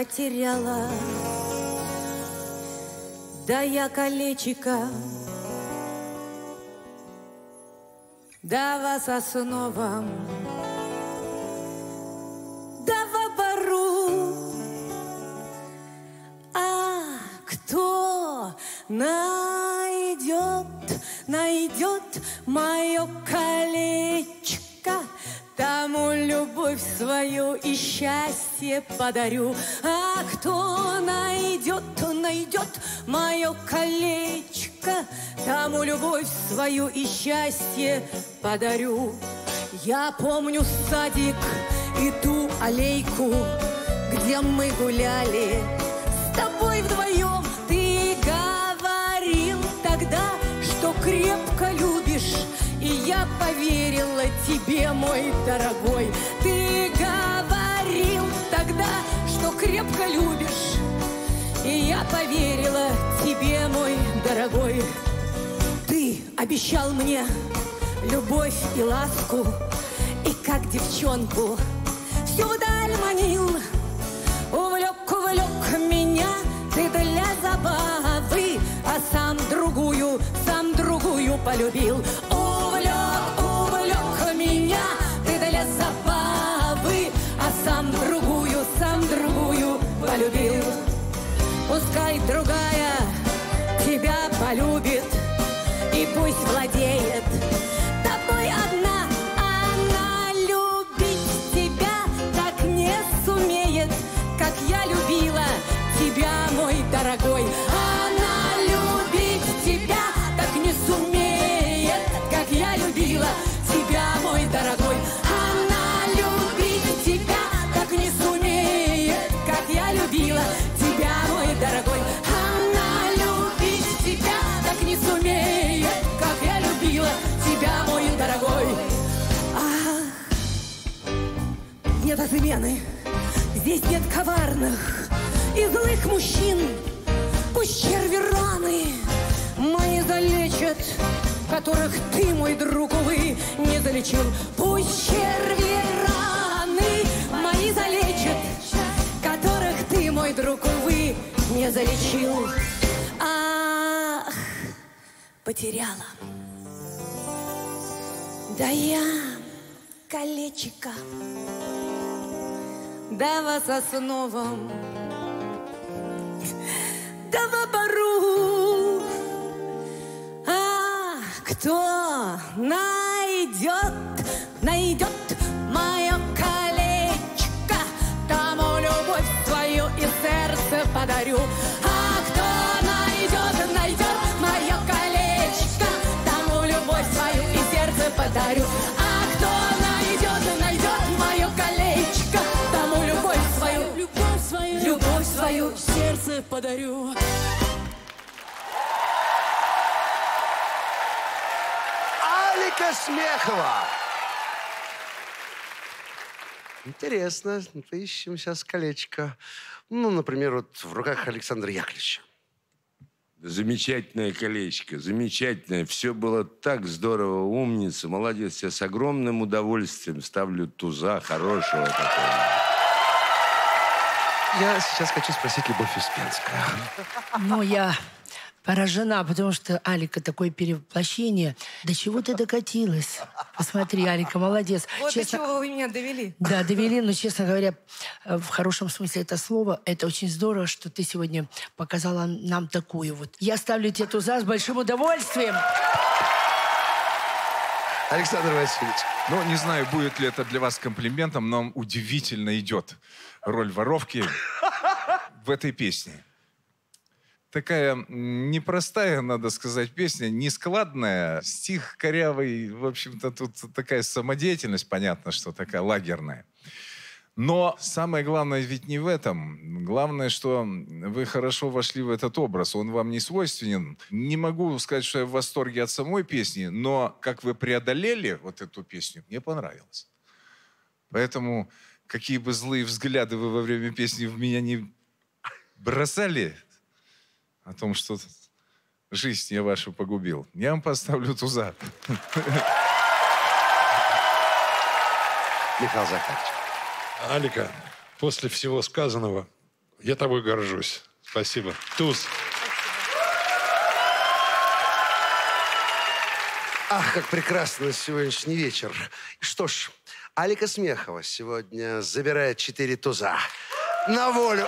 потеряла. Да я колечко, да вас основам, да в обору. А кто найдет, найдет мое колечко, Тому любовь свою и счастье подарю. А кто найдет, то найдет мое колечко, Тому любовь свою и счастье подарю. Я помню садик и ту аллейку, где мы гуляли с тобой вдвоем. Ты говорил тогда, что крепко любишь, я поверила тебе, мой дорогой. Ты говорил тогда, что крепко любишь, и я поверила тебе, мой дорогой. Ты обещал мне любовь и ласку, и как девчонку всю вдаль манил. Увлек, увлек меня ты для забавы, а сам другую, сам другую полюбил. Полюбил. Пускай другая тебя полюбит, и пусть владеет тобой одна. Она любить тебя так не сумеет, как я любила тебя, мой дорогой. Нет измены, здесь нет коварных и злых мужчин. Пусть черви раны мои залечат, которых ты, мой друг, увы, не залечил. Пусть черви раны мои залечат, которых ты, мой друг, увы, не залечил. Ах, потеряла. Да я колечко, основам, да в обору. А кто найдет, найдет мое колечко, тому любовь свою и сердце подарю. Алика Смехова. Интересно, поищем сейчас колечко. Ну, например, вот в руках Александра Яковлевича. Замечательное колечко, замечательное. Все было так здорово, умница, молодец. Я с огромным удовольствием ставлю туза хорошего такого. Я сейчас хочу спросить Любовь Успенская. Ну, я поражена, потому что Алика такое перевоплощение. До чего ты докатилась? Посмотри, Алика, молодец. Вот Честно- до чего вы меня довели. Да, довели, но, честно говоря, в хорошем смысле это слова, это очень здорово, что ты сегодня показала нам такую вот. Я ставлю тебе туза с большим удовольствием. Александр Васильевич. Ну, не знаю, будет ли это для вас комплиментом, но удивительно идет роль воровки в этой песне. Такая непростая, надо сказать, песня, нескладная, стих корявый, в общем-то, тут такая самодеятельность, понятно, что такая лагерная. Но самое главное ведь не в этом. Главное, что вы хорошо вошли в этот образ. Он вам не свойственен. Не могу сказать, что я в восторге от самой песни, но как вы преодолели вот эту песню, мне понравилось. Поэтому какие бы злые взгляды вы во время песни в меня не бросали о том, что жизнь я вашу погубил, я вам поставлю туза. Михаил Захарович. Алика, после всего сказанного, Я тобой горжусь. Спасибо. Туз. Ах, как прекрасно сегодняшний вечер. Что ж, Алика Смехова сегодня забирает четыре туза. На волю.